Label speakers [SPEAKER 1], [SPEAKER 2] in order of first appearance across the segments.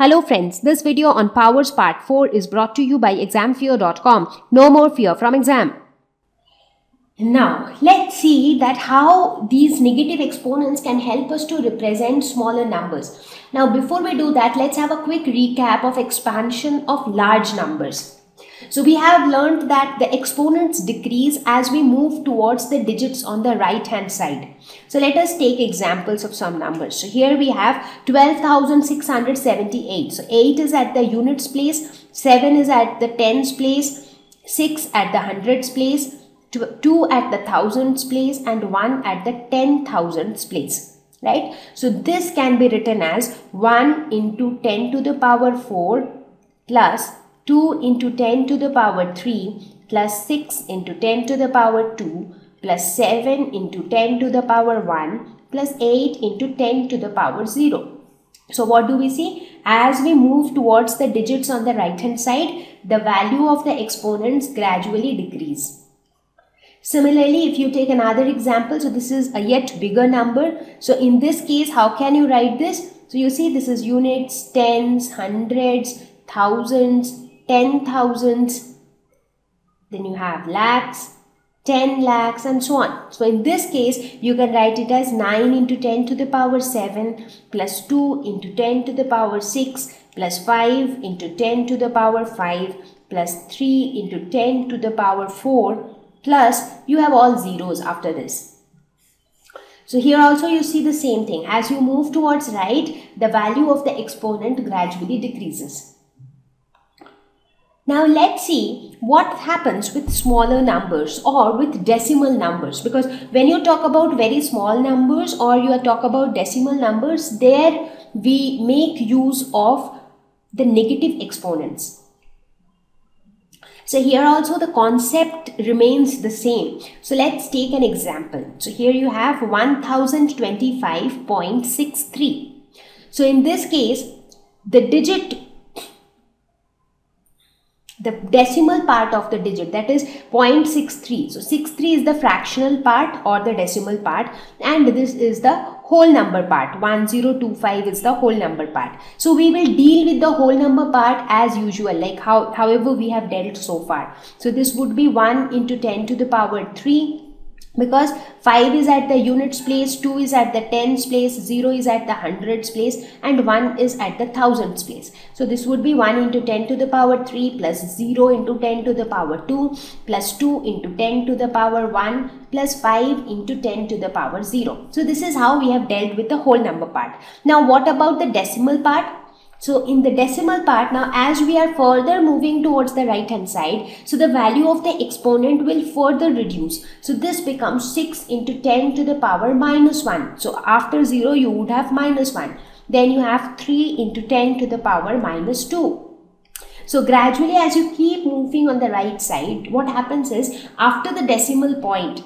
[SPEAKER 1] Hello friends, this video on powers part 4 is brought to you by examfear.com. No more fear from exam. Now, let's see that how these negative exponents can help us to represent smaller numbers. Now, before we do that, let's have a quick recap of expansion of large numbers. So we have learned that the exponents decrease as we move towards the digits on the right hand side. So let us take examples of some numbers. So here we have 12,678. So 8 is at the units place, 7 is at the tens place, 6 at the hundreds place, 2 at the thousands place and 1 at the ten thousands place right so this can be written as 1 into 10 to the power 4 plus 2 into 10 to the power 3 plus 6 into 10 to the power 2 plus 7 into 10 to the power 1 plus 8 into 10 to the power 0. So what do we see? As we move towards the digits on the right hand side, the value of the exponents gradually decrease. Similarly, if you take another example, so this is a yet bigger number. So in this case, how can you write this? So you see this is units, tens, hundreds, thousands, ten thousands, then you have lakhs, 10 lakhs and so on. So in this case, you can write it as 9 into 10 to the power 7 plus 2 into 10 to the power 6 plus 5 into 10 to the power 5 plus 3 into 10 to the power 4 plus you have all zeros after this. So here also you see the same thing. As you move towards right, the value of the exponent gradually decreases. Now let's see what happens with smaller numbers or with decimal numbers because when you talk about very small numbers or you talk about decimal numbers there we make use of the negative exponents. So here also the concept remains the same. So let's take an example. So here you have 1025.63. So in this case the digit the decimal part of the digit that is 0.63 so 63 is the fractional part or the decimal part and this is the whole number part. 1025 is the whole number part. So we will deal with the whole number part as usual like how however we have dealt so far. So this would be 1 into 10 to the power 3 because 5 is at the units place 2 is at the tens place 0 is at the hundreds place and 1 is at the thousands place. So this would be 1 into 10 to the power 3 plus 0 into 10 to the power 2 plus 2 into 10 to the power 1 plus 5 into 10 to the power 0 so this is how we have dealt with the whole number part. Now what about the decimal part so in the decimal part now as we are further moving towards the right hand side so the value of the exponent will further reduce. So this becomes 6 into 10 to the power minus 1. So after 0 you would have minus 1. Then you have 3 into 10 to the power minus 2. So gradually as you keep moving on the right side what happens is after the decimal point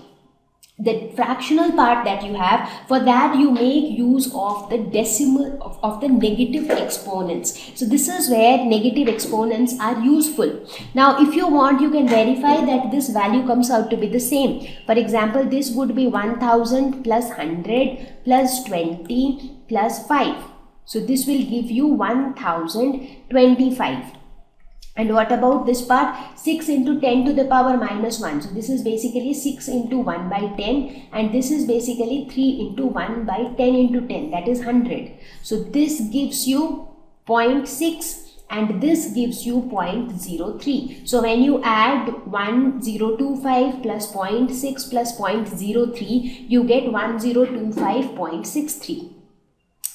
[SPEAKER 1] the fractional part that you have for that you make use of the decimal of, of, the negative exponents. So this is where negative exponents are useful. Now if you want you can verify that this value comes out to be the same. For example this would be 1000 plus 100 plus 20 plus 5 so this will give you 1025 and what about this part? 6 into 10 to the power minus 1. So this is basically 6 into 1 by 10 and this is basically 3 into 1 by 10 into 10 that is 100. So this gives you 0.6 and this gives you 0.03. So when you add 1025 plus 0.6 plus 0.03 you get 1025.63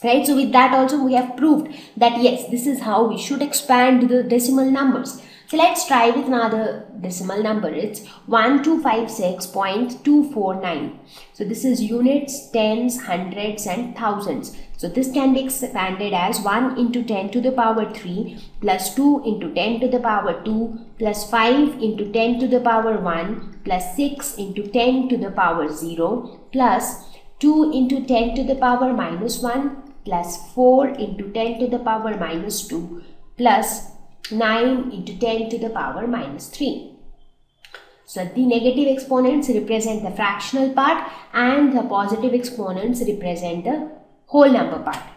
[SPEAKER 1] right? So with that also we have proved that yes this is how we should expand the decimal numbers. So let's try with another decimal number. It's 1256.249 so this is units tens hundreds and thousands. So this can be expanded as 1 into 10 to the power 3 plus 2 into 10 to the power 2 plus 5 into 10 to the power 1 plus 6 into 10 to the power 0 plus 2 into 10 to the power minus 1 plus 4 into 10 to the power minus 2 plus 9 into 10 to the power minus 3. So the negative exponents represent the fractional part and the positive exponents represent the whole number part.